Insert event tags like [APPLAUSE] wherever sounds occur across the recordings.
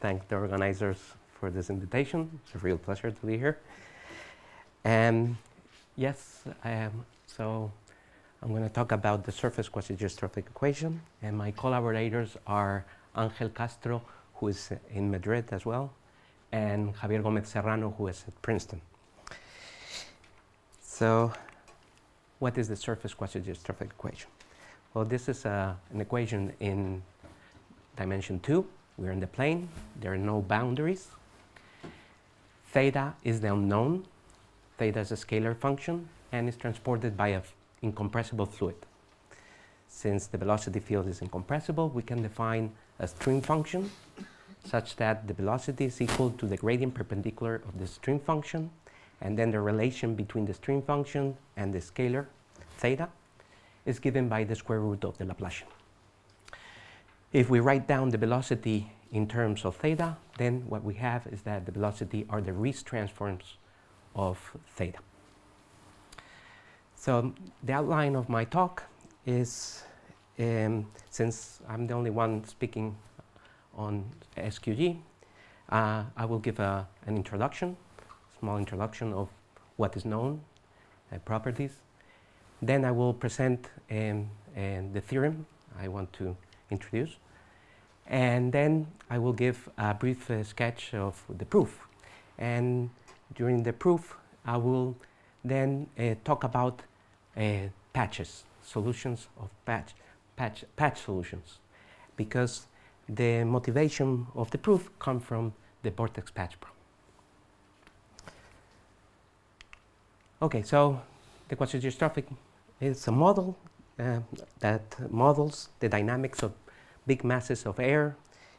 thank the organizers for this invitation. It's a real pleasure to be here. And yes, um, so I'm going to talk about the surface quasi-geostrophic equation, and my collaborators are Angel Castro, who is in Madrid as well, and Javier Gomez Serrano, who is at Princeton. So, what is the surface quasi-geostrophic equation? Well, this is uh, an equation in dimension 2. We're in the plane. There are no boundaries. Theta is the unknown. Theta is a scalar function and is transported by an incompressible fluid. Since the velocity field is incompressible, we can define a stream function such that the velocity is equal to the gradient perpendicular of the stream function, and then the relation between the stream function and the scalar, theta, is given by the square root of the Laplacian. If we write down the velocity in terms of theta, then what we have is that the velocity are the Riesz transforms of theta. So the outline of my talk is, um, since I'm the only one speaking on SQG, uh, I will give a, an introduction, small introduction of what is known, uh, properties. Then I will present um, the theorem I want to introduce. And then I will give a brief uh, sketch of the proof. And during the proof, I will then uh, talk about uh, patches, solutions of patch, patch, patch solutions, because the motivation of the proof comes from the vortex patch problem. Okay, so the quasi-geostrophic is a model uh, that models the dynamics of big masses of air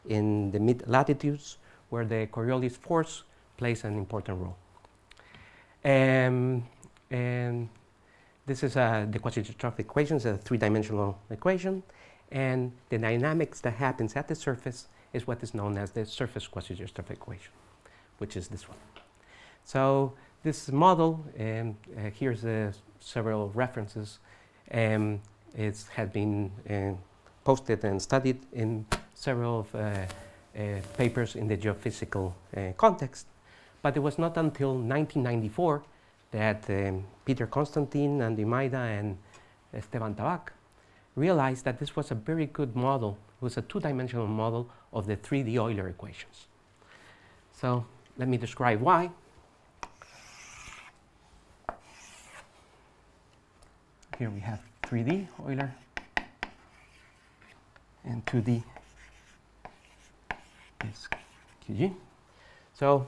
in the mid latitudes where the Coriolis force plays an important role. Um, and this is uh, the quasi-geostrophic equation, it's a three-dimensional equation, and the dynamics that happens at the surface is what is known as the surface quasi-geostrophic equation, which is this one. So this model, um, uh, here's uh, several references. Um, it had been uh, posted and studied in several uh, uh, papers in the geophysical uh, context. But it was not until 1994 that um, Peter Constantin, Andy Majda, and Esteban Tabak realized that this was a very good model. It was a two-dimensional model of the 3D Euler equations. So let me describe why. Here we have 3D Euler and 2D is QG. So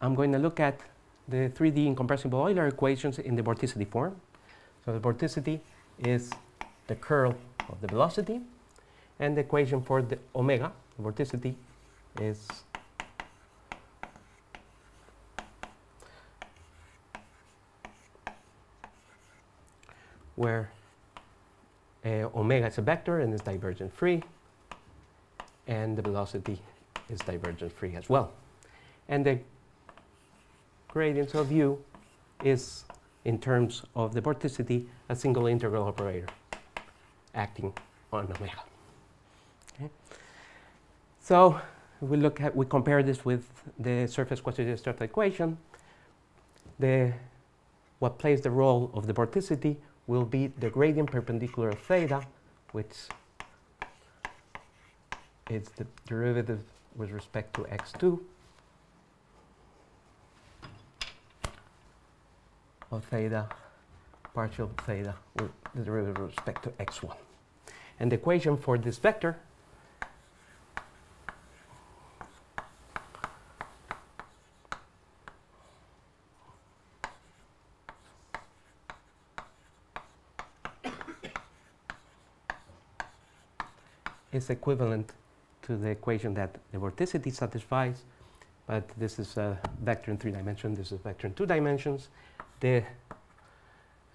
I'm going to look at the 3D incompressible Euler equations in the vorticity form. So the vorticity is the curl of the velocity, and the equation for the omega, the vorticity, is where uh, omega is a vector and is divergent free, and the velocity is divergent free as well. And the gradient of u is, in terms of the vorticity, a single integral operator acting on omega. So we look at we compare this with the surface quasi-geostrophic equation. The what plays the role of the vorticity will be the gradient perpendicular of theta, which is the derivative with respect to x2 of theta partial theta with the derivative with respect to x1. And the equation for this vector is equivalent to the equation that the vorticity satisfies, but this is a vector in three dimensions, this is a vector in two dimensions. The,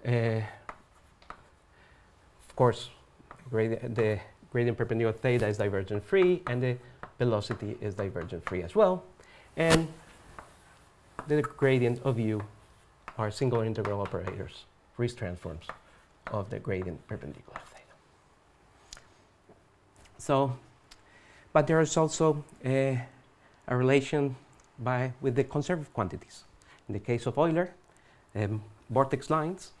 uh, of course, gradi the gradient perpendicular theta is divergent free, and the velocity is divergent free as well. And the gradient of u are single integral operators, Riesz transforms of the gradient perpendicular. So but there is also a, a relation by, with the conserved quantities. In the case of Euler, um, vortex lines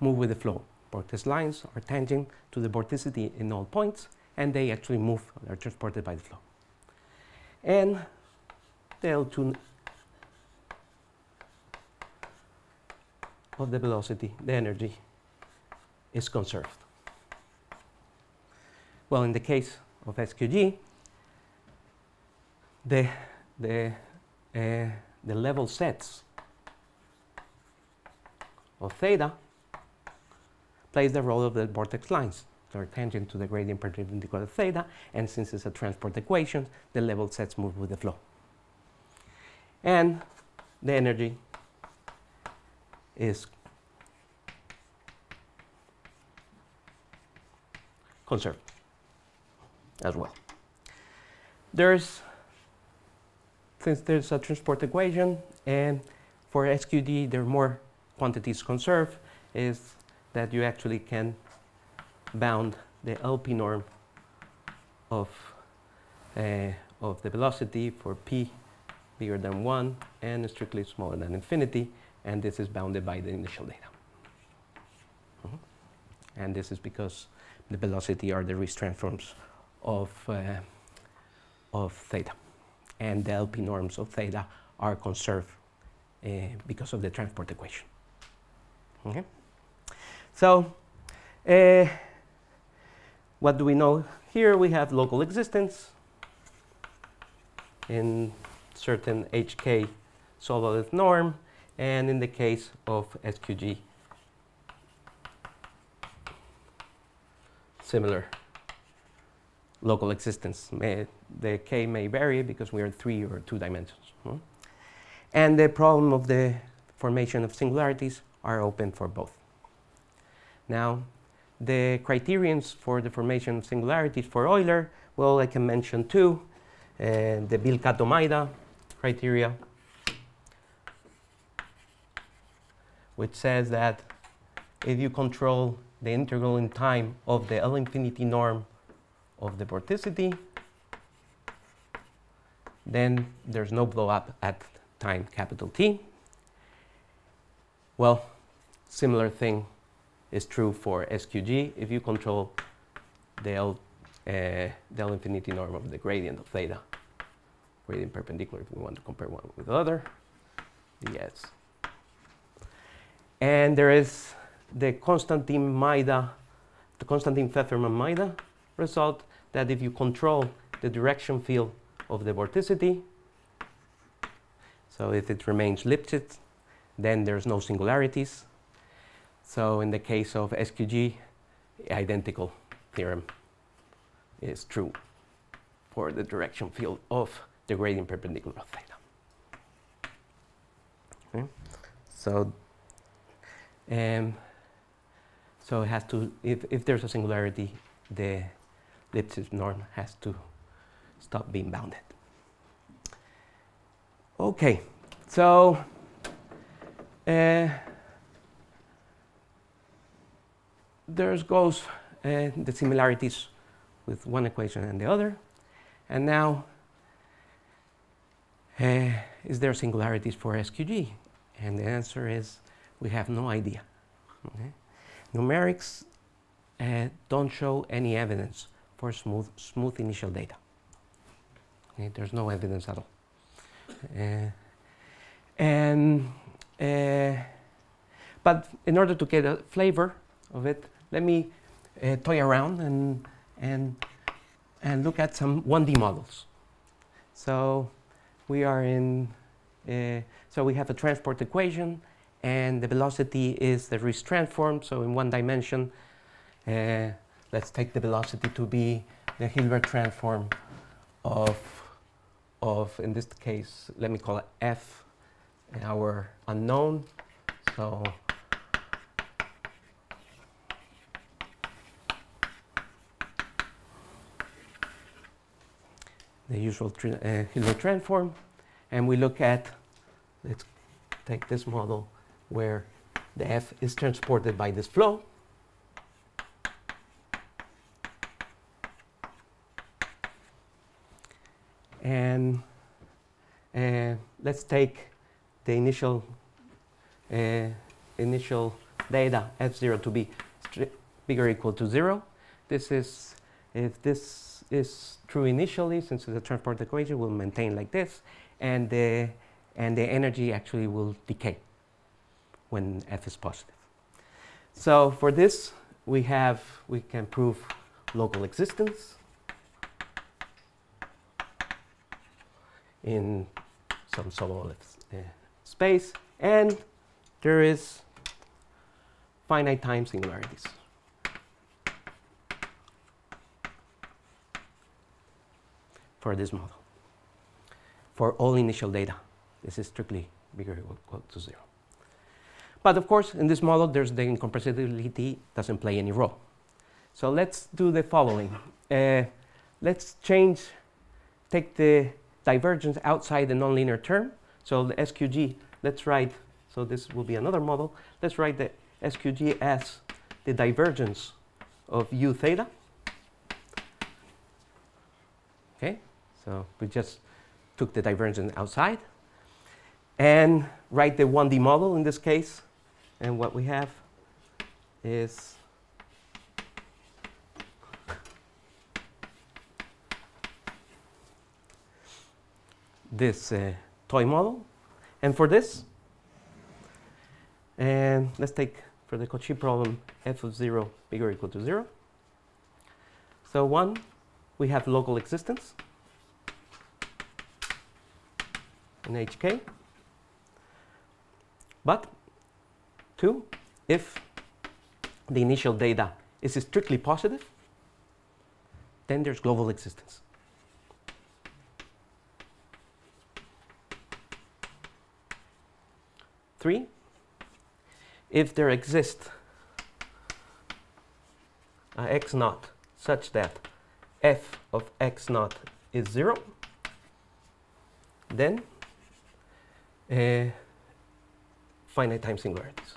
move with the flow. Vortex lines are tangent to the vorticity in all points, and they actually move, are transported by the flow. And the L2 of the velocity, the energy, is conserved. Well, in the case of SQG, the, the, uh, the level sets of theta plays the role of the vortex lines. They're tangent to the gradient perpendicular theta, and since it's a transport equation, the level sets move with the flow. And the energy is conserved as well. There's, since there's a transport equation, and for SQG there are more quantities conserved, is that you actually can bound the LP norm of, uh, of the velocity for p bigger than 1 and strictly smaller than infinity, and this is bounded by the initial data. And this is because the velocity are the Riesz transforms of, uh, of theta. And the LP norms of theta are conserved uh, because of the transport equation. Okay? So, uh, what do we know? Here we have local existence in certain HK Sobolev norm, and in the case of SQG, similar local existence. May, the K may vary because we are three or two dimensions. Hmm? And the problem of the formation of singularities are open for both. Now, the criterions for the formation of singularities for Euler, well, I can mention two. Uh, the Beale-Kato-Majda criteria, which says that if you control the integral in time of the L infinity norm of the vorticity, then there's no blow up at time capital T. Well, similar thing is true for SQG. If you control the L, uh, the L infinity norm of the gradient of theta, gradient perpendicular if we want to compare one with the other, yes. And there is the Constantin Majda, the Constantin Fefferman Majda result that if you control the direction field of the vorticity, so if it remains Lipschitz, then there's no singularities. So in the case of SQG, identical theorem is true for the direction field of the gradient perpendicular of theta. Okay. So um, so it has to, if, if there's a singularity, the Lipschitz norm has to stop being bounded. Okay, so uh, there goes uh, the similarities with one equation and the other. And now, uh, is there singularities for SQG? And the answer is we have no idea. Okay? Numerics uh, don't show any evidence for smooth, smooth initial data. Okay? There's no evidence at all. Uh, and, uh, but in order to get a flavor of it, let me uh, toy around and, and, and look at some 1D models. So we are in, uh, so we have a transport equation and the velocity is the Riesz transform. So in one dimension, uh, let's take the velocity to be the Hilbert transform of, of, in this case, let me call it f, our unknown. So the usual uh, Hilbert transform, and we look at, let's take this model where the F is transported by this flow. And uh, let's take the initial uh, initial data F0 to be bigger or equal to 0. This is, if this is true initially, since it's a transport equation, we'll maintain like this, and the, and the energy actually will decay when f is positive. So for this, we have, we can prove local existence in some sub uh, space, and there is finite time singularities. for this model. For all initial data, this is strictly bigger or equal to zero. But of course, in this model, there's the incompressibility doesn't play any role. So let's do the following. Uh, let's change, take the divergence outside the nonlinear term. So the SQG, let's write, so this will be another model. Let's write the SQG as the divergence of u theta. Okay, so we just took the divergence outside and write the 1D model in this case. And what we have is this uh, toy model. And for this, and let's take for the Cauchy problem f of 0 bigger or equal to 0. So 1, we have local existence in HK. But 2, if the initial data is strictly positive, then there's global existence. Three, if there exists a x naught such that f of x naught is 0, then uh, finite time singularities.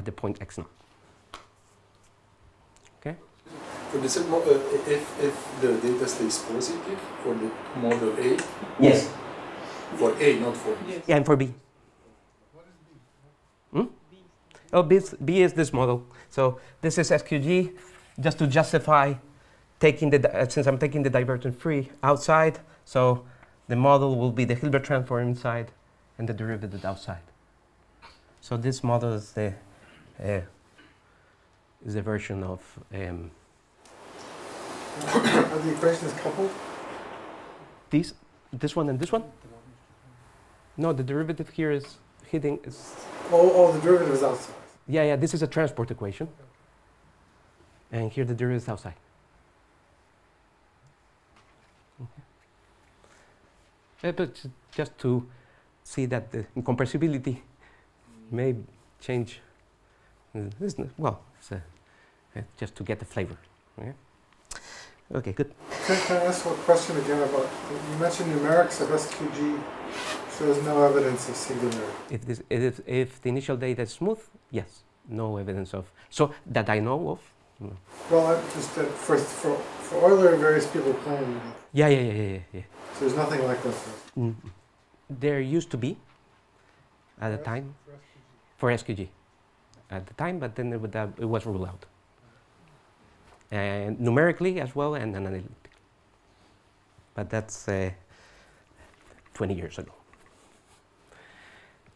At the point x naught. Okay? For this, uh, if, if the data stays positive for the model A? Yes. For A, not for B? Yeah, and for B. Hmm? Oh, B is, B is this model. So this is SQG, just to justify taking the, uh, since I'm taking the divergent free outside, so the model will be the Hilbert transform inside and the derivative outside. So this model is the, uh, is the version of um, [COUGHS] Are the equations coupled? these, this one and this one? No, the derivative here is hitting, is, Oh, oh, the derivative is outside. yeah, yeah, this is a transport equation. And here the derivative is outside. Uh, but just to see that the incompressibility may change. Uh, this n- well, it's, uh, uh, just to get the flavor. Okay, okay good. Can, can I ask one question again about, you mentioned numerics of SQG shows no evidence of singularity. If, this, if, if the initial data is smooth, yes, no evidence of. So that I know of. no. Well, I just, that for, for, for Euler, various people claim, Yeah, yeah, yeah, yeah, yeah. so there's nothing like that Mm. There used to be at the for time SQG. for SQG at the time, but then it, it was ruled out. And numerically as well and analytically. But that's uh, 20 years ago.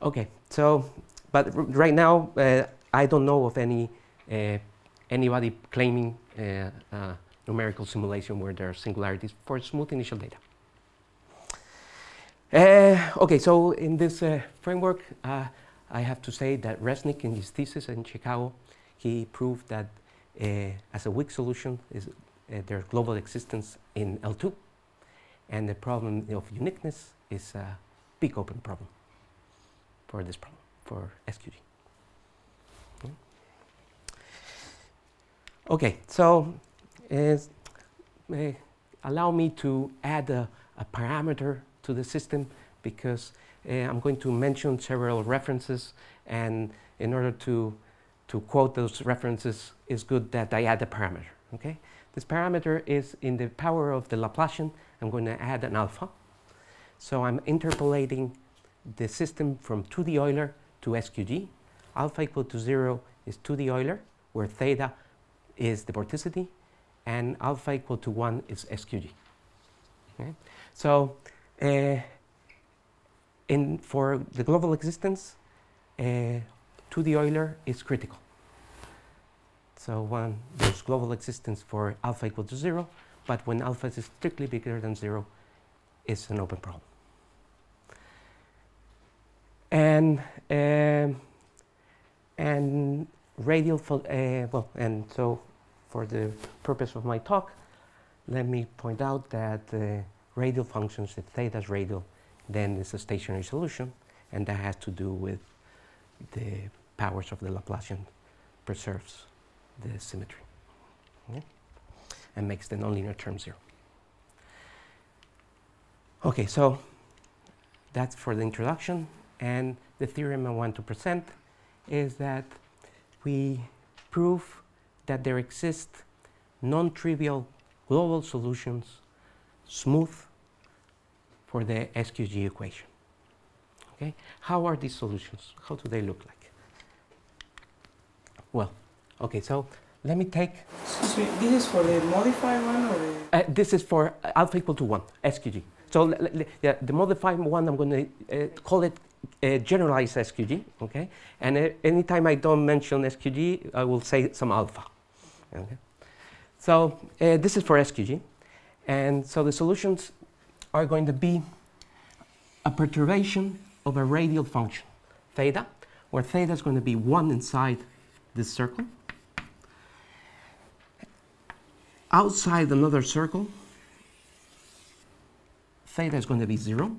Okay, so, but right now uh, I don't know of any uh, anybody claiming uh, numerical simulation where there are singularities for smooth initial data. Uh, okay, so in this uh, framework, I have to say that Resnick, in his thesis in Chicago, he proved that uh, as a weak solution, is uh, there's global existence in L2, and the problem of uniqueness is a big open problem for this problem for SQG. Okay, so uh, allow me to add a, a parameter to the system because uh, I'm going to mention several references and in order to to quote those references, it's good that I add a parameter. Okay? This parameter is in the power of the Laplacian. I'm going to add an alpha. So I'm interpolating the system from 2D Euler to SQG. Alpha equal to 0 is 2D Euler, where theta is the vorticity, and alpha equal to 1 is SQG. Okay? So uh, in, for the global existence, uh, 2D Euler is critical. So when there's global existence for alpha equal to 0, but when alpha is strictly bigger than 0, it's an open problem. And, um, and radial, uh, well, and so for the purpose of my talk, let me point out that uh, radial functions, if theta is radial, then it's a stationary solution, and that has to do with the powers of the Laplacian preserves the symmetry and makes the nonlinear term zero. Okay, so that's for the introduction, and the theorem I want to present is that we prove that there exist non-trivial global solutions smooth for the SQG equation. Okay? How are these solutions? How do they look like? Well, okay, so let me take. Excuse me, this is for the modified one or the. Uh, this is for alpha equal to 1, SQG. So yeah, the modified one, I'm going to uh, call it uh, generalized SQG, okay? And uh, anytime I don't mention SQG, I will say some alpha. Okay? So uh, this is for SQG. And so the solutions are going to be a perturbation of a radial function, theta, where theta is going to be 1 inside this circle. Outside another circle, theta is going to be 0.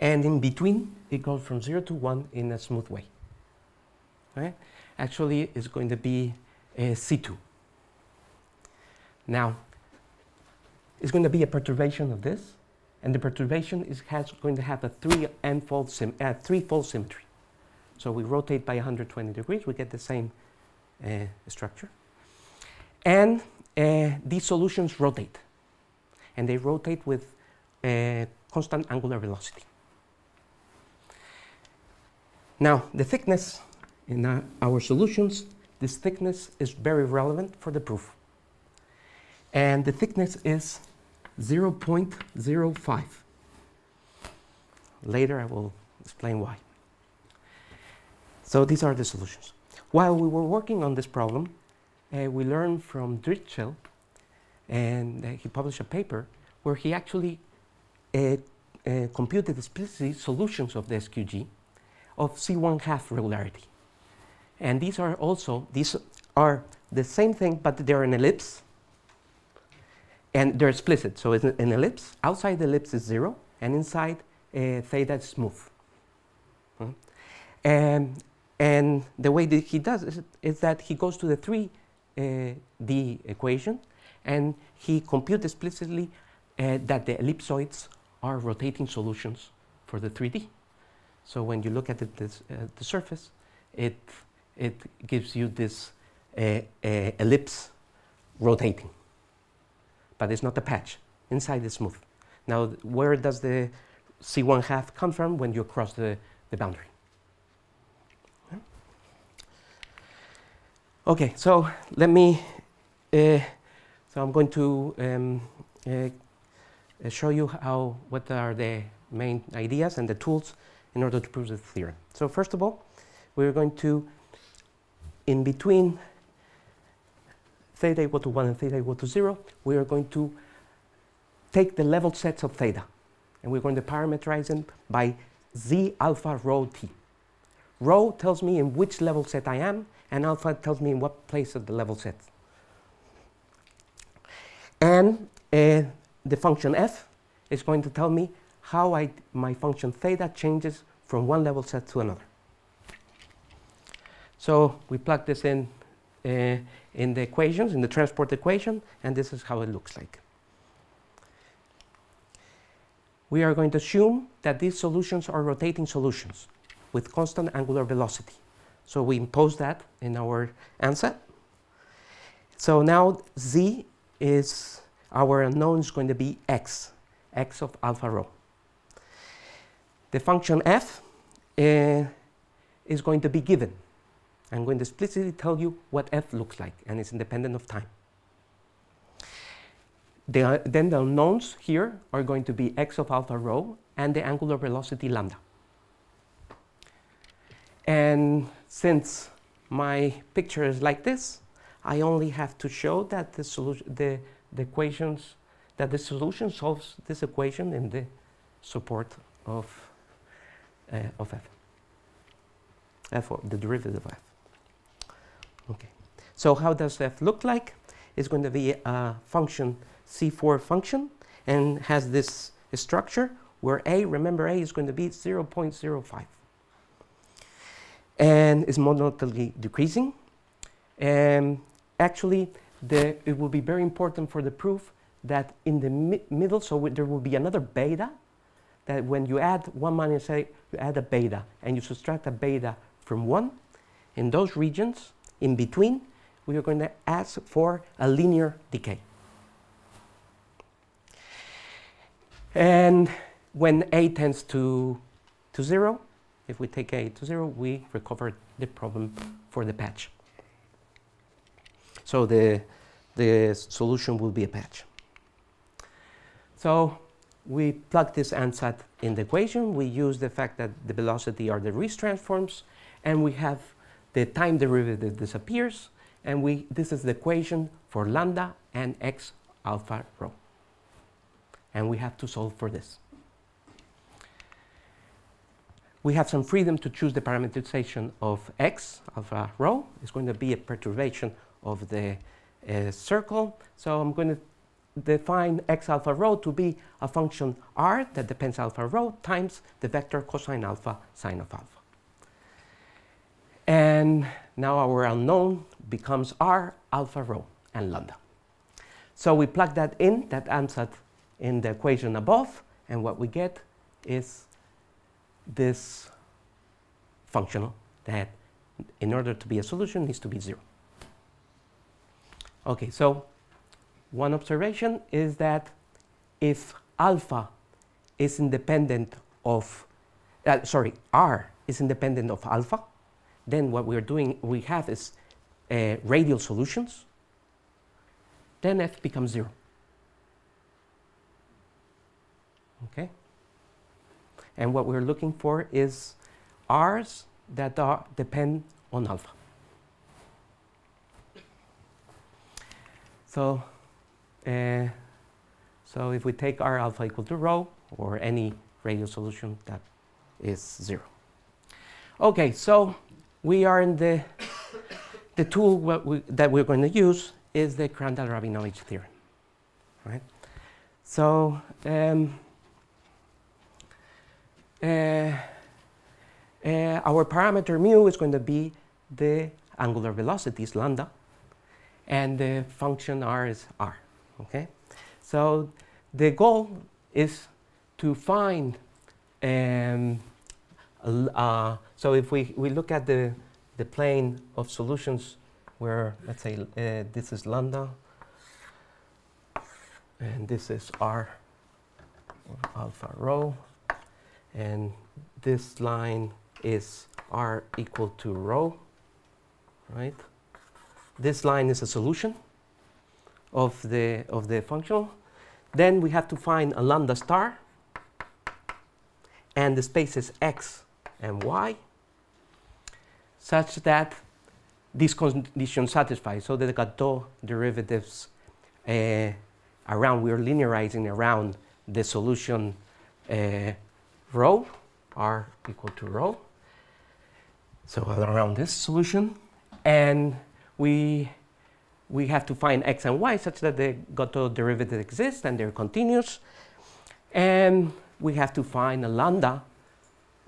And in between, it goes from 0 to 1 in a smooth way. Right? Actually, it's going to be a C2. Now, it's going to be a perturbation of this, and the perturbation is has, going to have a three n-fold sim, uh, symmetry. So we rotate by 120 degrees, we get the same uh, structure. And uh, these solutions rotate, and they rotate with uh, constant angular velocity. Now, the thickness in our solutions, this thickness is very relevant for the proof. And the thickness is 0.05. Later I will explain why. So these are the solutions. While we were working on this problem, uh, we learned from Dritschel, and uh, he published a paper where he actually uh, uh computed explicitly solutions of the SQG of C1 half regularity. And these are also, these are the same thing, but they're an ellipse, and they're explicit. So it's an ellipse. Outside the ellipse is zero, and inside uh, theta is smooth. Hmm? And, and the way that he does is, is that he goes to the 3D uh, equation, and he computes explicitly uh, that the ellipsoids are rotating solutions for the 3D. So when you look at the, this, uh, the surface, it, it gives you this uh, ellipse rotating but it's not a patch. Inside is smooth. Now, where does the C1 half come from when you cross the, the boundary? Okay, so let me, uh, so I'm going to um, uh, show you how, what are the main ideas and the tools in order to prove the theorem. So first of all, we're going to, in between theta equal to 1 and theta equal to 0, we are going to take the level sets of theta and we're going to parameterize them by z alpha rho t. Rho tells me in which level set I am, and alpha tells me in what place of the level set. And uh, the function f is going to tell me how I, my function theta changes from one level set to another. So we plug this in uh, in the equations, in the transport equation, and this is how it looks like. We are going to assume that these solutions are rotating solutions with constant angular velocity. So we impose that in our answer. So now z is our unknown is going to be x, x of alpha rho. The function f uh, is going to be given. I'm going to explicitly tell you what f looks like, and it's independent of time. The, then the unknowns here are going to be x of alpha rho and the angular velocity lambda. And since my picture is like this, I only have to show that the, solution, the, the equations, that the solution solves this equation in the support of, uh, of f. f the derivative of f. Okay. So how does f look like? It's going to be a function, C4 function, and has this structure where a, remember a is going to be 0.05 and is monotonically decreasing. And actually, the, it will be very important for the proof that in the mi middle, so there will be another beta, that when you add 1 minus a, you add a beta, and you subtract a beta from 1, in those regions, in between, we are going to ask for a linear decay. And when a tends to, to 0, if we take a to 0, we recover the problem for the patch. So the, the solution will be a patch. So we plug this ansatz in the equation. We use the fact that the velocity are the Riesz transforms, and we have the time derivative disappears, and we, this is the equation for lambda and x alpha rho. And we have to solve for this we have some freedom to choose the parameterization of x, alpha rho. It's going to be a perturbation of the uh, circle. So I'm going to define x alpha rho to be a function r that depends alpha rho times the vector cosine alpha sine of alpha. And now our unknown becomes r alpha rho and lambda. So we plug that in, that ansatz in the equation above, and what we get is this functional that in order to be a solution needs to be zero. Okay, so one observation is that if alpha is independent of, uh, sorry, R is independent of alpha, then what we're doing, we have is uh, radial solutions, then F becomes zero. Okay? And what we're looking for is R's that are, depend on alpha. So, uh, so if we take R alpha equal to rho, or any radial solution, that is zero. Okay, so we are in the, the tool we, that we're going to use is the Crandall-Rabinowitz theorem, right? So, um, uh, uh, our parameter mu is going to be the angular velocities lambda, and the function r is r. Okay, so the goal is to find. Um, uh, so if we, we look at the the plane of solutions, where let's say uh, this is lambda, and this is r alpha rho and this line is r equal to rho, right? This line is a solution of the, of the functional. Then we have to find a lambda star, and the spaces x and y, such that this condition satisfies so that the Gateaux derivatives uh, around, we are linearizing around the solution uh, rho, r equal to rho. So around this solution, and we we have to find x and y such that the Gateaux derivative exists and they're continuous. And we have to find a lambda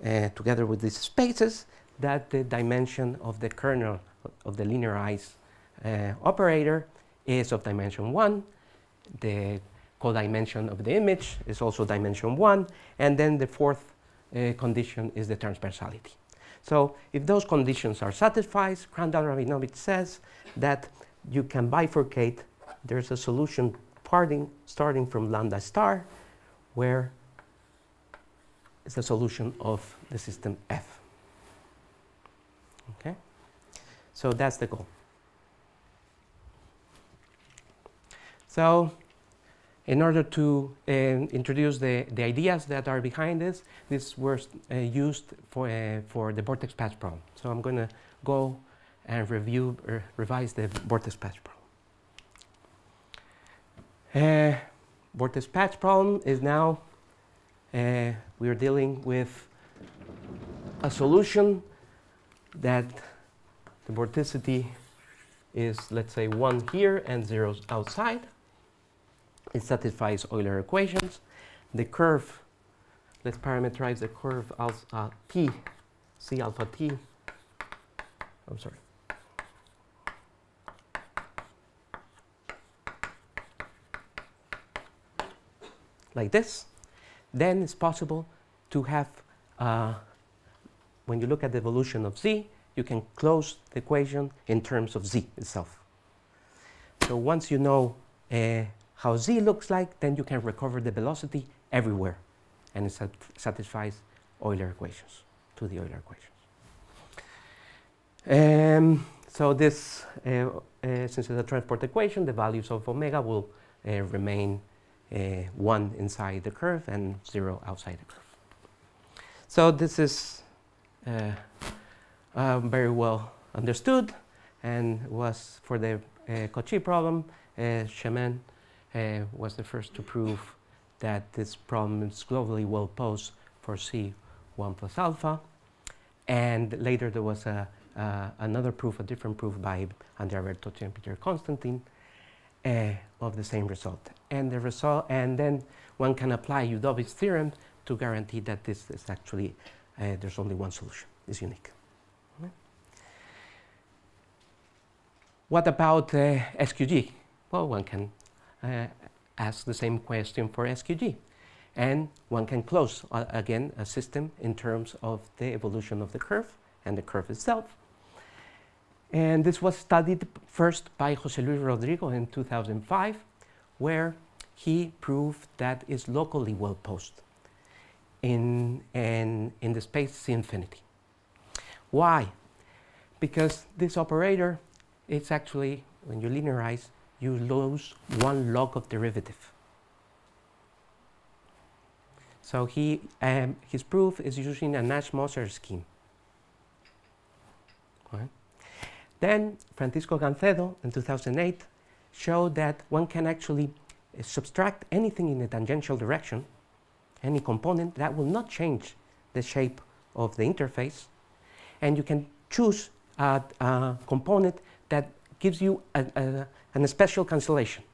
together with these spaces that the dimension of the kernel of the linearized uh, operator is of dimension 1. The codimension of the image is also dimension 1. And then the fourth uh, condition is the transversality. So if those conditions are satisfied, Crandall-Rabinowitz says that you can bifurcate. There's a solution parting, starting from lambda star, where it's the solution of the system F. Okay? So that's the goal. So in order to uh, introduce the, the ideas that are behind this, this was uh, used for, uh, for the vortex patch problem. So I'm going to go and review or revise the vortex patch problem. Uh, vortex patch problem is now uh, we are dealing with a solution that the vorticity is, let's say, 1 here and zeros outside. It satisfies Euler equations. The curve, let's parameterize the curve as uh, t, c alpha t. I'm sorry. Like this. Then it's possible to have, uh, when you look at the evolution of z, you can close the equation in terms of z itself. So once you know uh, how z looks like, then you can recover the velocity everywhere. And it sat satisfies Euler equations, to the Euler equations. Um, so this, uh, uh, since it's a transport equation, the values of omega will uh, remain uh, 1 inside the curve and 0 outside the curve. So this is uh, uh, very well understood and was for the uh, Cauchy problem, uh, Chemin uh, was the first to prove that this problem is globally well posed for C1 plus alpha. And later there was a, uh, another proof, a different proof by Andrea Bertozzi and Peter Constantin uh, of the same result. And the result, and then one can apply Yudovich's theorem to guarantee that this is actually uh, there's only one solution. It's unique. What about uh, SQG? Well, one can ask the same question for SQG. And one can close, uh, again, a system in terms of the evolution of the curve and the curve itself. And this was studied first by Jose Luis Rodrigo in 2005, where he proved that it's locally well posed in, in, in the space C infinity. Why? Because this operator it's actually, when you linearize, you lose one log of derivative. So he, um, his proof is using a Nash-Moser scheme. Then Francisco Gancedo in 2008 showed that one can actually uh, subtract anything in a tangential direction, any component, that will not change the shape of the interface. And you can choose a, a component that gives you a, a, an special cancellation.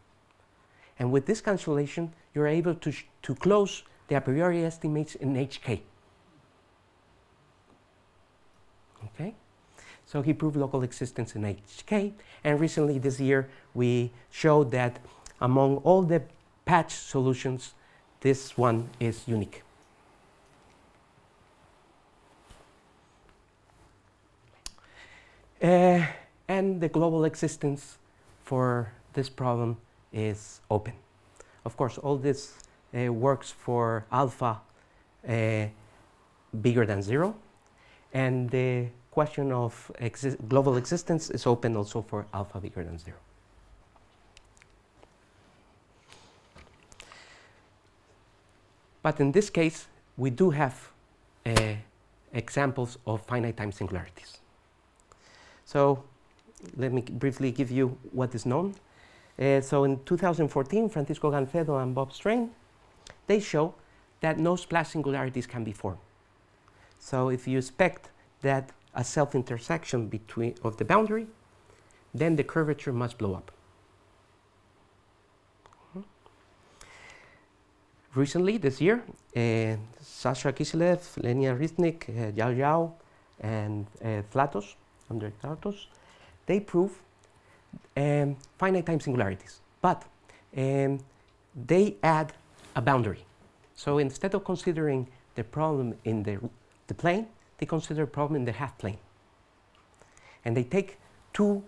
And with this cancellation, you're able to, to close the a priori estimates in HK. Okay? So he proved local existence in HK. And recently this year, we showed that among all the patch solutions, this one is unique. Uh, and the global existence for this problem is open. Of course, all this uh, works for alpha uh, bigger than zero. And the question of exi global existence is open also for alpha bigger than zero. But in this case, we do have uh, examples of finite time singularities. So let me briefly give you what is known. Uh, so in 2014, Francisco Gancedo and Bob Strain, they show that no splash singularities can be formed. So if you expect that a self-intersection between of the boundary, then the curvature must blow up. Hmm. Recently, this year, uh, Sasha Kiselev, Lenya Ryzhik, uh, Yao Yao, and uh, Zlatos, Andre Zlatos, they prove um, finite time singularities, but um, they add a boundary. So instead of considering the problem in the, the plane, they consider a problem in the half plane. And they take two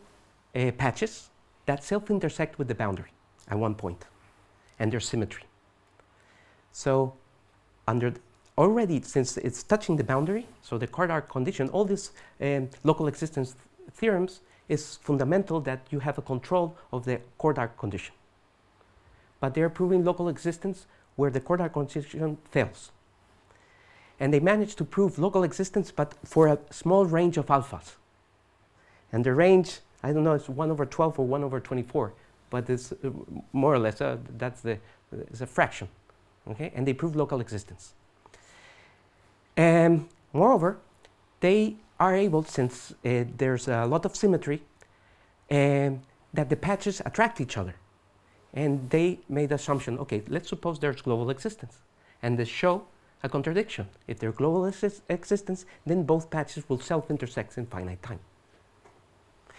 uh, patches that self intersect with the boundary at one point, and there's symmetry. So, under already, since it's touching the boundary, so the chord arc condition, all these um, local existence th- theorems is fundamental that you have a control of the chord arc condition. But they're proving local existence where the chord arc condition fails. And they managed to prove local existence, but for a small range of alphas. And the range, I don't know, it's 1 over 12 or 1 over 24, but it's uh, more or less, uh, that's the, it's a fraction. Okay? And they prove local existence. And moreover, they are able, since uh, there's a lot of symmetry, um, that the patches attract each other. And they made the assumption, okay, let's suppose there's global existence. And they show a contradiction. If they're global exis- existence, then both patches will self-intersect in finite time.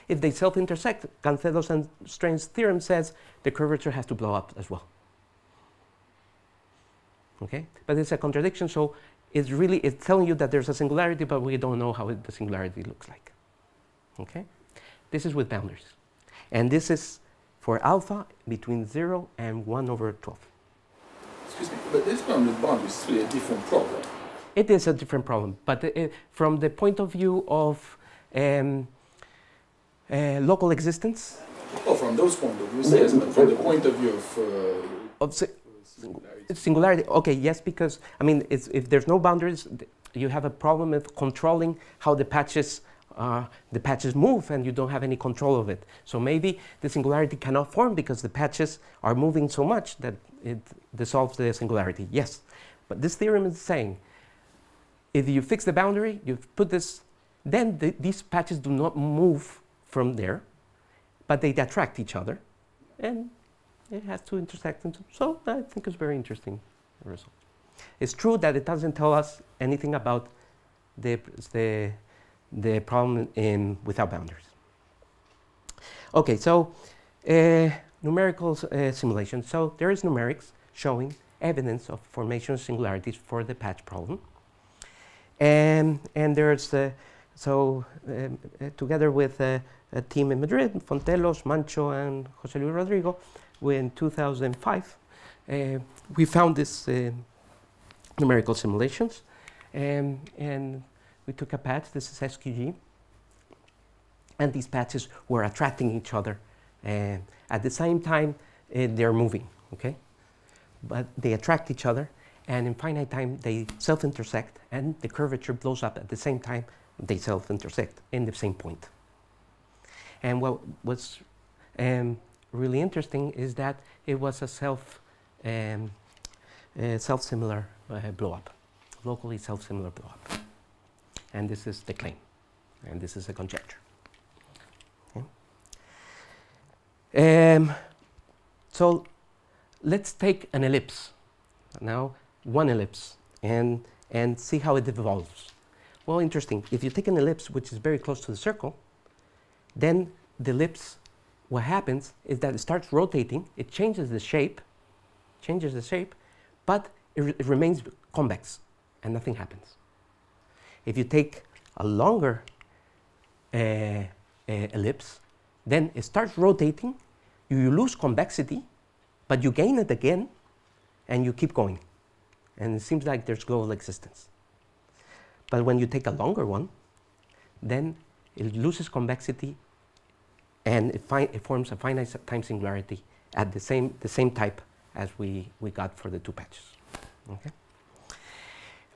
If they self-intersect, Gancedo's and Strain's theorem says the curvature has to blow up as well. Okay? But it's a contradiction, so it's really it's telling you that there's a singularity, but we don't know how it, the singularity looks like. Okay? This is with boundaries. And this is for alpha between 0 and 1 over 12. Excuse me, but this one with boundaries is really a different problem. It is a different problem, but uh, from the point of view of um, uh, local existence, Oh, from those point of views, yes, but from the point of view of uh, of si- singularity. singularity, okay, yes, because I mean, it's, if there's no boundaries, you have a problem with controlling how the patches uh, the patches move, and you don't have any control of it. So maybe the singularity cannot form because the patches are moving so much that it dissolves the singularity. Yes, but this theorem is saying if you fix the boundary, you put this, then the, these patches do not move from there, but they attract each other, and it has to intersect. Into, so I think it's very interesting result. It's true that it doesn't tell us anything about the, the, the problem in without boundaries. Okay, so uh, numerical uh, simulation. So there is numerics showing evidence of formation singularities for the patch problem. And, and there's, uh, so uh, together with a team in Madrid, Fontelos, Mancho, and Jose Luis Rodrigo, in 2005, uh, we found these numerical simulations. Um, and we took a patch, this is SQG, and these patches were attracting each other. And at the same time, uh, they're moving, okay? But they attract each other, and in finite time, they self intersect, and the curvature blows up at the same time they self intersect in the same point. And what was um, really interesting is that it was a self um, uh, self similar uh, blow up, locally self similar blow up. And this is the claim, and this is a conjecture. Okay. Um, so let's take an ellipse now, one ellipse, and, and see how it evolves. Well, interesting. If you take an ellipse which is very close to the circle, then the ellipse, what happens is that it starts rotating, it changes the shape, changes the shape, but it, it remains convex and nothing happens. If you take a longer uh, uh, ellipse, then it starts rotating, you, lose convexity, but you gain it again, and you keep going. And it seems like there's global existence. But when you take a longer one, then it loses convexity and it, it forms a finite time singularity at the same, the same type as we, we got for the two patches. Okay,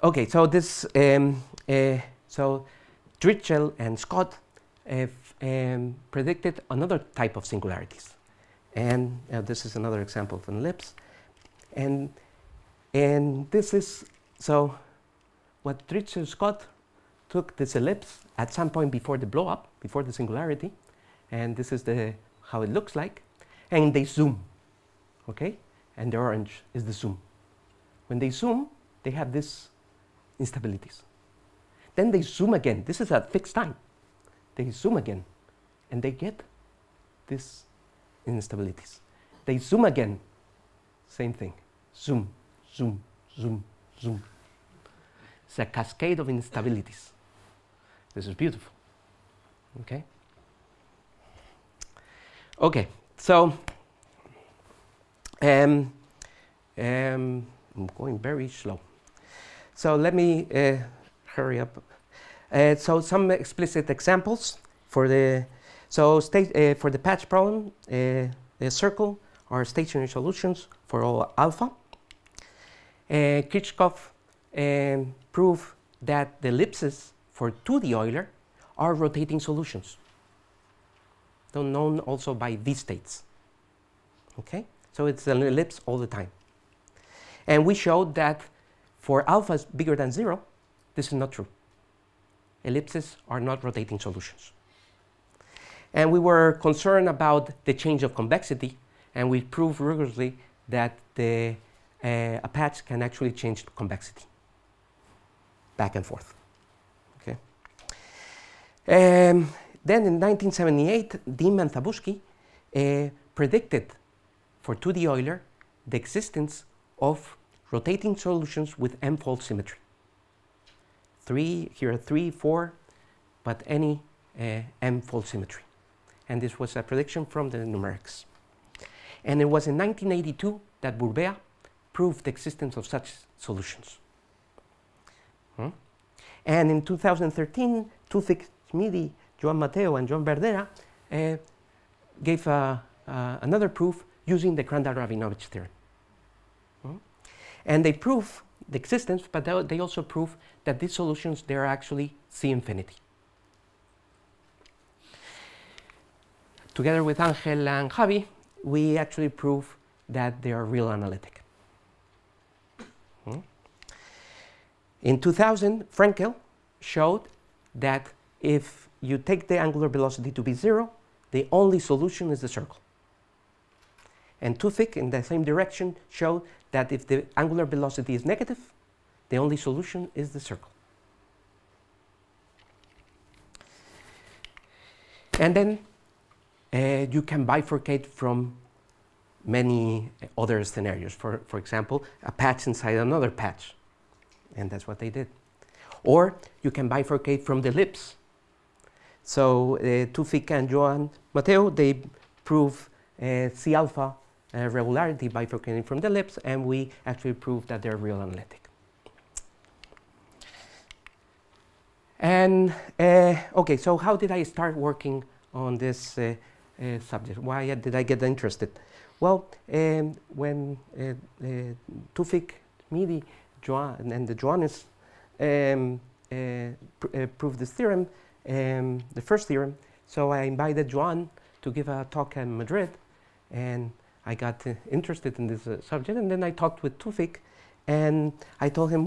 okay so this, um, uh, so Dritschel and Scott have um, predicted another type of singularities. And uh, this is another example of an ellipse. And, and this is, so what Dritschel Scott took this ellipse at some point before the blow up, before the singularity, and this is the, how it looks like, and they zoom, okay? And the orange is the zoom. When they zoom, they have these instabilities. Then they zoom again. This is at fixed time. They zoom again, and they get these instabilities. They zoom again, same thing. Zoom, zoom, zoom, zoom. It's a cascade of instabilities. This is beautiful. Okay? Okay, so um, um, I'm going very slow. So let me uh, hurry up. Uh, so some explicit examples for the so state uh, for the patch problem. Uh, the circle are stationary solutions for all alpha. Uh, Kirchhoff um, proved that the ellipses for 2D Euler are rotating solutions, though known also by V states. Okay, so it's an ellipse all the time. And we showed that for alphas bigger than zero, this is not true. Ellipses are not rotating solutions. And we were concerned about the change of convexity, and we proved rigorously that the, uh, a patch can actually change convexity back and forth. Okay. Um, then in 1978, Deem and uh, predicted for 2D Euler the existence of rotating solutions with m-fold symmetry. Three, here are three, four, but any uh, m-fold symmetry. And this was a prediction from the numerics. And it was in 1982 that Burbea proved the existence of such solutions. Hmm? And in 2013, Taoufik, Hmidi, Joan Mateu, and Joan Verdera uh, gave uh, uh, another proof using the Crandall-Rabinowitz theorem. And they prove the existence, but they- also prove that these solutions, they're actually C infinity. Together with Angel and Javi, we actually prove that they are real analytic. Hmm? In 2000, Fraenkel showed that if you take the angular velocity to be zero, the only solution is the circle. And Taoufik, in the same direction, showed that if the angular velocity is negative, the only solution is the circle. And then uh, you can bifurcate from many other scenarios. For, for example, a patch inside another patch. And that's what they did. Or you can bifurcate from the ellipse. So uh, Taoufik and Joan Mateu, they prove uh, C alpha uh, regularity bifurcating from the ellipse, and we actually proved that they're real analytic. And uh, okay, so how did I start working on this uh, uh, subject? Why did I get interested? Well, um, when uh, uh, Taoufik, Hmidi, Joan, and the Joannes um, uh, pr- proved this theorem, um, the first theorem, so I invited Joan to give a talk in Madrid, and I got uh, interested in this uh, subject. And then I talked with Taoufik, and I told him,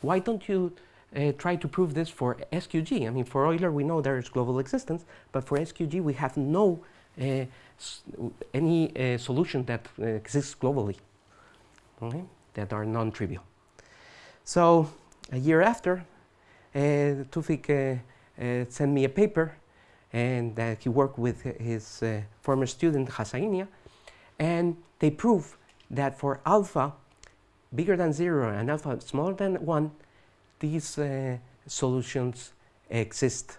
why don't you uh, try to prove this for SQG? I mean, for Euler, we know there is global existence, but for SQG, we have no uh, any uh, solution that uh, exists globally okay, that are non-trivial. So a year after, Taoufik sent me a paper, and he worked with his former student Hassainia, and they prove that for alpha bigger than zero and alpha smaller than one, these uh, solutions exist,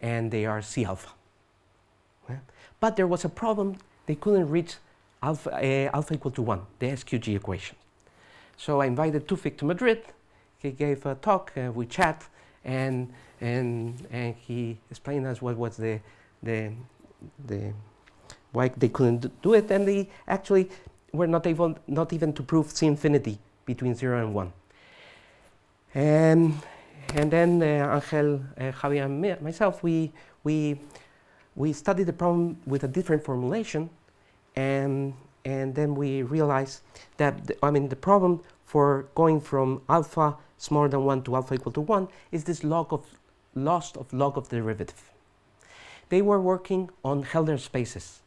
and they are C alpha. Yeah. But there was a problem; they couldn't reach alpha, uh, alpha equal to one, the SQG equation. So I invited Taoufik to Madrid. He gave a talk. Uh, we chat, and and and he explained us what was the the the why they couldn't do it, and they actually were not able not even to prove C infinity between zero and one. And and then uh, Angel, uh, Javier, and me, myself, we we we studied the problem with a different formulation, and and then we realized that the, I mean the problem for going from alpha smaller than one to alpha equal to one is this log of loss of log of derivative. They were working on Hölder spaces.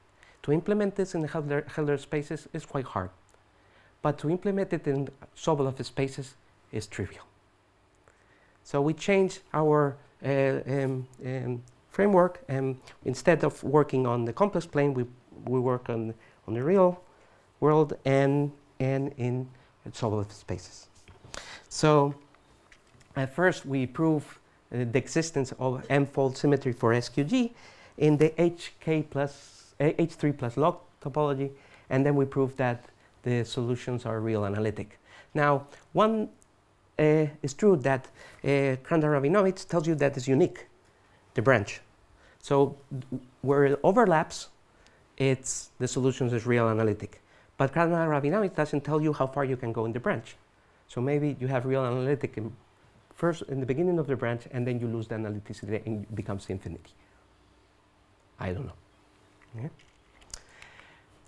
To implement this in Hölder, Hölder spaces is quite hard, but to implement it in Sobolev spaces is trivial. So we changed our uh, um, um, framework, and instead of working on the complex plane, we, we work on, on the real world and, and in Sobolev spaces. So at first we prove uh, the existence of M-fold symmetry for SQG in the HK plus H3 plus log topology, and then we prove that the solutions are real analytic. Now, one uh, is true that uh, Crandall-Rabinowitz tells you that it's unique, the branch. So where it overlaps, it's the solutions is real analytic. But Crandall-Rabinowitz doesn't tell you how far you can go in the branch. So maybe you have real analytic in first in the beginning of the branch, and then you lose the analyticity and it becomes infinity. I don't know. Yeah.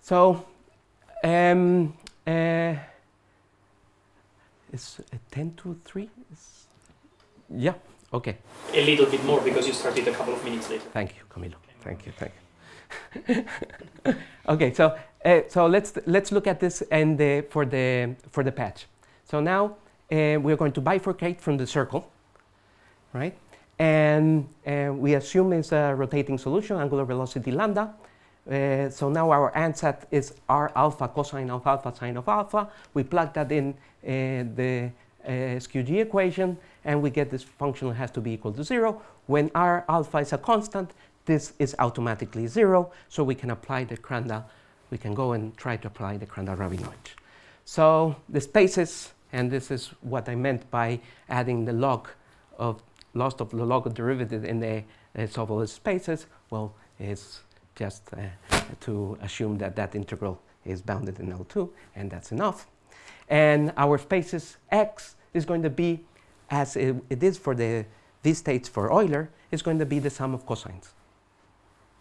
So um, uh, it's uh, 10 to 3? It's yeah, okay. A little bit more because you started a couple of minutes later. Thank you, Camilo. Thank you, thank you. [LAUGHS] okay, so uh, so let's let's look at this and the, for the for the patch. So now uh, we're going to bifurcate from the circle, right? And uh, we assume it's a rotating solution, angular velocity lambda. Uh, so now our ansatz is r alpha cosine of alpha sine of alpha. We plug that in uh, the uh, SQG equation, and we get this function has to be equal to zero. When r alpha is a constant, this is automatically zero, so we can apply the Crandall. We can go and try to apply the Crandall-Rabinowitz. So the spaces, and this is what I meant by adding the log of loss of the log of derivative in the uh, Sobolev spaces. Well, it's just uh, to assume that that integral is bounded in L2, and that's enough. And our spaces x is going to be, as it, it is for the v states for Euler, is going to be the sum of cosines.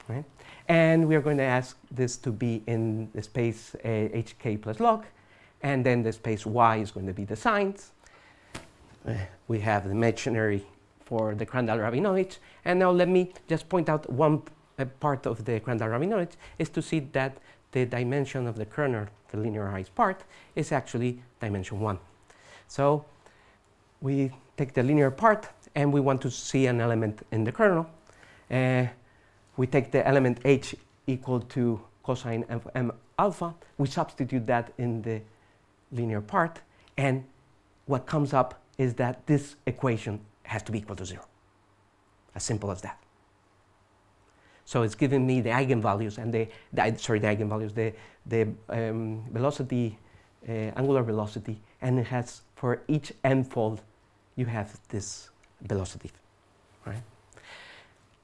Right? And we are going to ask this to be in the space uh, hk plus log, and then the space y is going to be the sines. Uh, we have the imaginary for the Crandall-Rabinowitz. And now let me just point out one part of the Crandall-Rabinowitz is to see that the dimension of the kernel, the linearized part, is actually dimension 1. So we take the linear part and we want to see an element in the kernel. Uh, we take the element h equal to cosine of m alpha. We substitute that in the linear part. And what comes up is that this equation has to be equal to 0. As simple as that. So it's giving me the eigenvalues and the, the sorry, the eigenvalues, the, the um, velocity, uh, angular velocity, and it has for each n-fold, you have this velocity, right?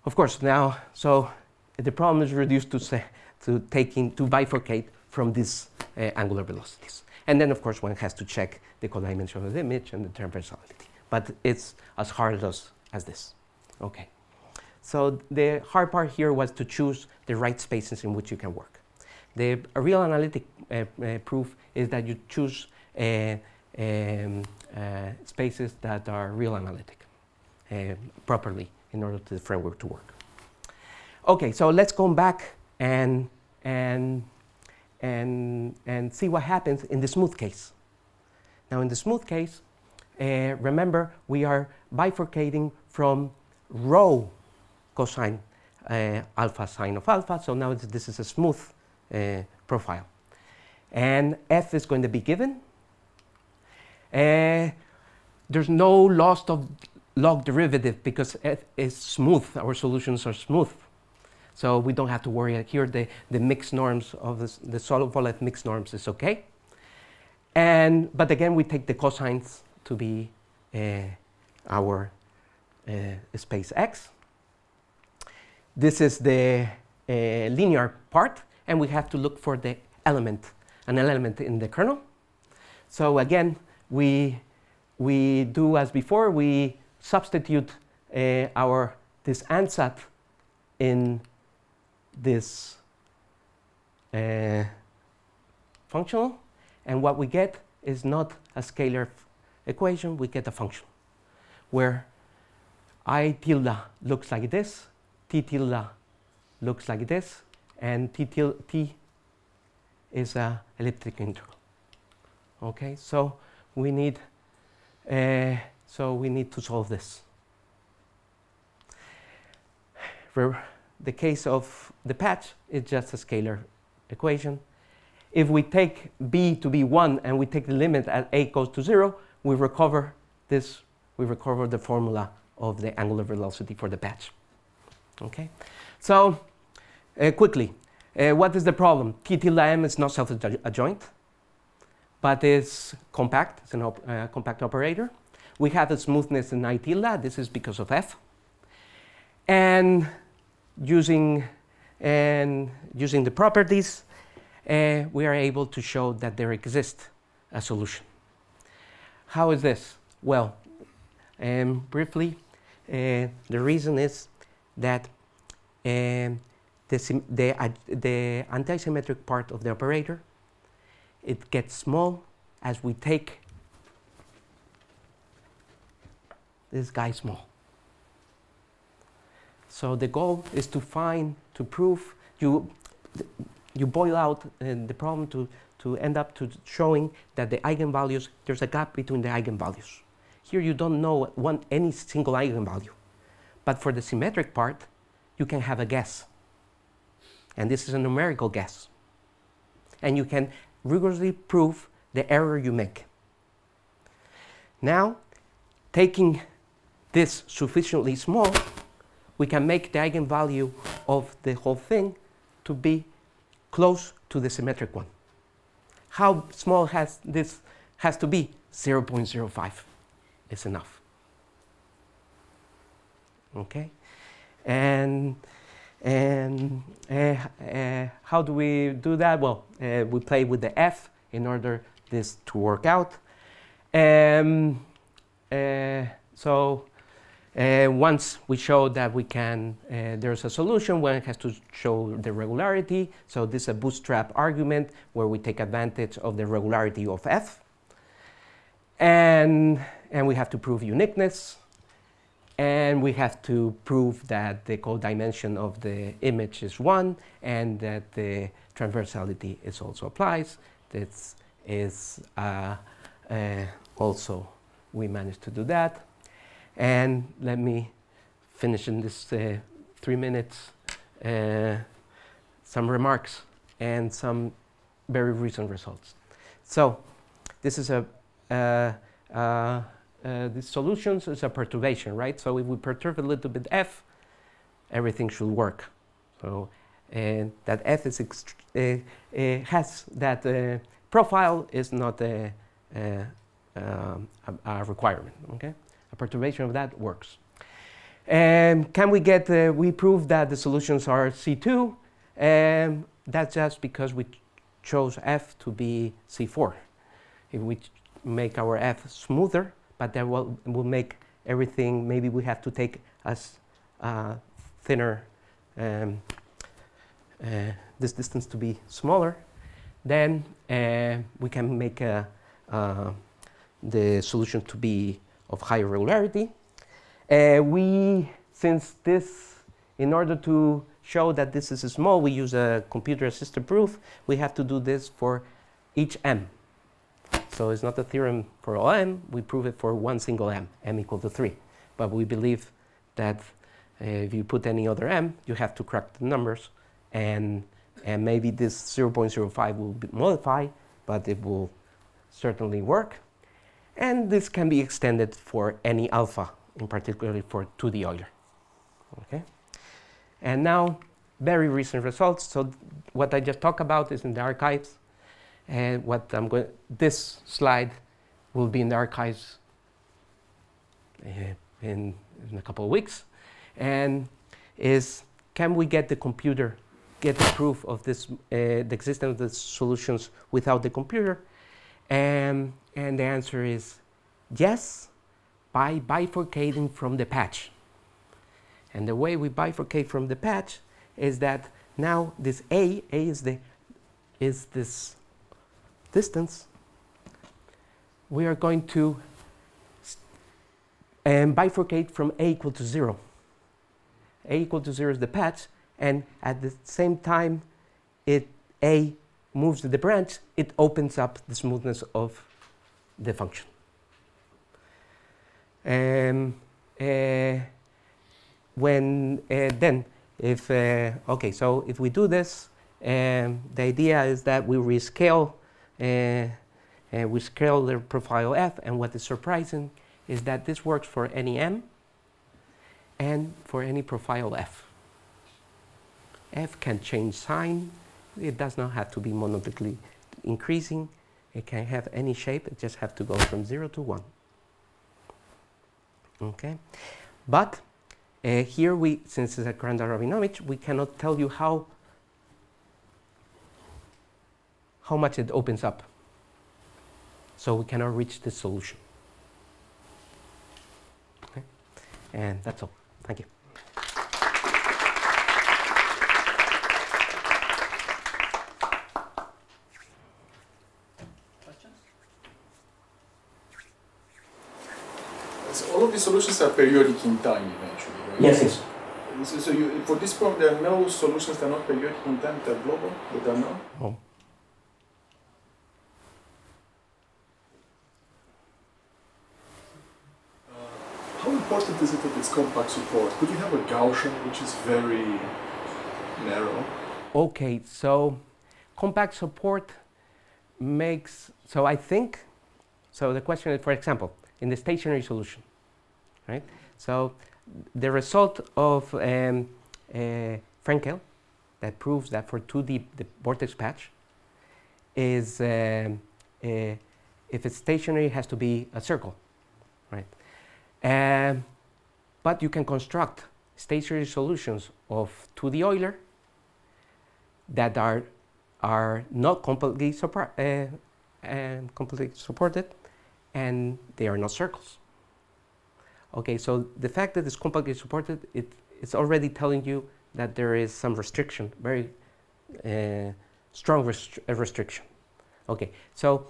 Of course, now, so the problem is reduced to, say, to taking, to bifurcate from these uh, angular velocities. And then, of course, one has to check the codimension of the image and the transversality. But it's as hard as, as this. Okay. So the hard part here was to choose the right spaces in which you can work. The real analytic uh, uh, proof is that you choose uh, um, uh, spaces that are real analytic uh, properly in order for the framework to work. Okay, so let's go back and, and, and, and see what happens in the smooth case. Now in the smooth case, uh, remember we are bifurcating from rho cosine uh, alpha sine of alpha. So now this is a smooth uh, profile. And f is going to be given. Uh, there's no loss of log derivative because f is smooth. Our solutions are smooth. So we don't have to worry here. The, the mixed norms of this, the solid at mixed norms is okay. And, but again, we take the cosines to be our space x. This is the uh, linear part, and we have to look for the element, an element in the kernel. So again, we, we do as before, we substitute uh, our, this ansatz in this uh, functional, and what we get is not a scalar equation, we get a function where i tilde looks like this, t tilde looks like this, and t, tilde, t is a elliptic integral. Okay, so we need uh, so we need to solve this. For the case of the patch, it's just a scalar equation. If we take b to be 1 and we take the limit at a goes to 0, we recover this, we recover the formula of the angular velocity for the patch. Okay, so uh, quickly, uh, what is the problem? T tilde m is not self-adjoint, but it's compact. It's a op uh, compact operator. We have a smoothness in I tilde. This is because of f. And using and using the properties, uh, we are able to show that there exists a solution. How is this? Well, um, briefly, uh, the reason is that um, the, the, uh, the antisymmetric part of the operator, it gets small as we take this guy small. So the goal is to find, to prove, you, you boil out uh, the problem to, to end up to showing that the eigenvalues, there's a gap between the eigenvalues. Here you don't know one, any single eigenvalue. But for the symmetric part, you can have a guess. And this is a numerical guess. And you can rigorously prove the error you make. Now, taking this sufficiently small, we can make the eigenvalue of the whole thing to be close to the symmetric one. How small has this has to be? 0.05 is enough. Okay? And and uh, uh, how do we do that? Well, uh, we play with the f in order this to work out. Um, so uh, once we show that we can, uh, there's a solution, one has to show the regularity. So this is a bootstrap argument where we take advantage of the regularity of f. And, and we have to prove uniqueness. And we have to prove that the codimension of the image is 1 and that the transversality is also applies. This is uh, uh, also, we managed to do that. And let me finish in this uh, three minutes uh, some remarks and some very recent results. So this is a, uh, uh uh, the solutions is a perturbation, right? So if we perturb a little bit f, everything should work. So and that f is uh, uh, has that profile is not a, a, um, a, requirement. Okay, a perturbation of that works. And can we get? We prove that the solutions are C2, and that's just because we chose f to be C4. If we make our f smoother, but that will, will make everything, maybe we have to take as uh, thinner, um, uh, this distance to be smaller, then uh, we can make a, the solution to be of higher regularity. Uh, we, since this, in order to show that this is small, we use a computer assisted proof. We have to do this for each m. So it's not a theorem for all m, we prove it for one single m, m equal to 3. But we believe that uh, if you put any other m, you have to correct the numbers, and, and maybe this 0.05 will be modified, but it will certainly work. And this can be extended for any alpha, in particular for 2D Euler. Okay? And now, very recent results. So what I just talked about is in the archives. And what I'm going, this slide will be in the archives uh, in, in a couple of weeks. And is can we get the computer, get the proof of this, uh, the existence of the solutions without the computer? And, and the answer is yes, by bifurcating from the patch. And the way we bifurcate from the patch is that now this A, A is the is this distance, we are going to um, bifurcate from a equal to 0. a equal to 0 is the patch, and at the same time it a moves to the branch, it opens up the smoothness of the function. Um, uh, when uh, then if uh, okay so if we do this um, the idea is that we rescale we scale the profile f, and what is surprising is that this works for any m, and for any profile f. f can change sign. It does not have to be monotonically increasing. It can have any shape. It just have to go from 0 to 1. Okay? But uh, here we, since it's a Crandall-Rabinowitz, we cannot tell you how, how much it opens up. So we cannot reach this solution. Okay? And that's all. Thank you. So all of these solutions are periodic in time eventually, right? Yes, yes. So, so you, for this problem, there are no solutions that are not periodic in time, that are global, that are known? Oh. Important is it that it's compact support? Could you have a Gaussian which is very narrow? Okay, so compact support makes, so I think, so the question is, for example, in the stationary solution, right? So the result of um, uh, Fraenkel that proves that for 2D the vortex patch is um, uh, if it's stationary it has to be a circle, right? Um, but you can construct stationary solutions of 2D Euler that are are not completely uh, um, completely supported, and they are not circles. Okay, so the fact that it's completely supported, it, it's already telling you that there is some restriction, very uh, strong restri- restriction. Okay, so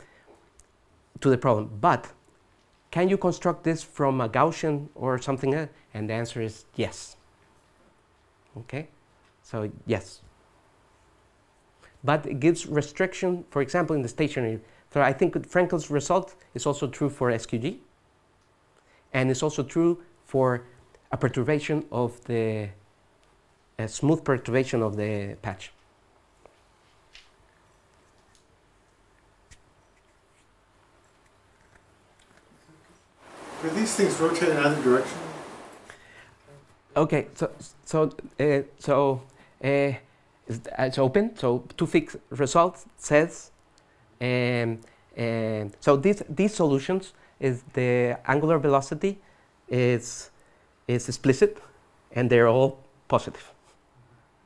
to the problem, but can you construct this from a Gaussian or something else? And the answer is yes. Okay, so yes. But it gives restriction, for example, in the stationary. So I think Fraenkel's result is also true for SQG, and it's also true for a perturbation of the a smooth perturbation of the patch. Do these things rotate in either direction? Okay, so so uh, so uh, it's, it's open. So Taoufik's results says, um, um, so these these solutions is the angular velocity is is explicit, and they're all positive.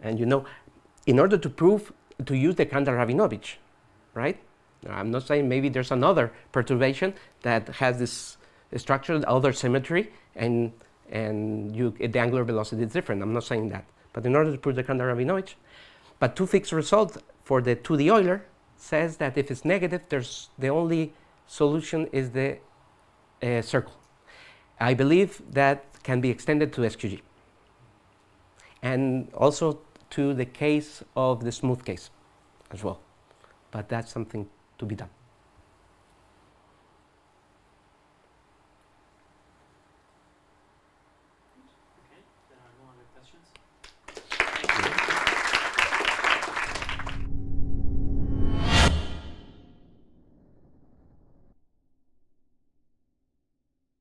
And you know, in order to prove to use the Crandall-Rabinowitz, right? I'm not saying maybe there's another perturbation that has this structure, other symmetry, and and you, the angular velocity is different. I'm not saying that. But in order to prove the Crandall-Rabinowitz, but Taoufik's results for the 2D Euler says that if it's negative, there's the only solution is the uh, circle. I believe that can be extended to SQG. And also to the case of the smooth case as well. But that's something to be done.